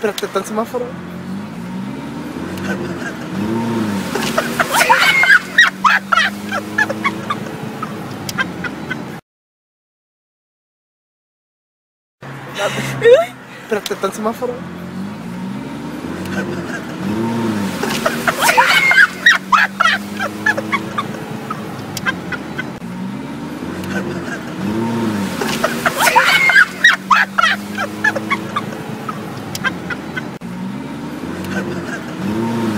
Pera, tá no semáforo. Pera, tá no semáforo. Ha ha ha! うん。